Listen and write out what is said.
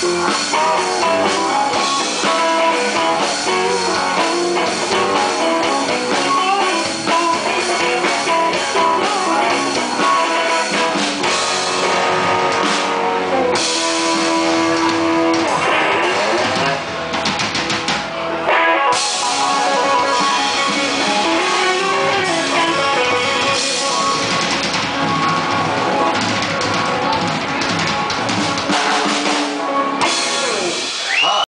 Música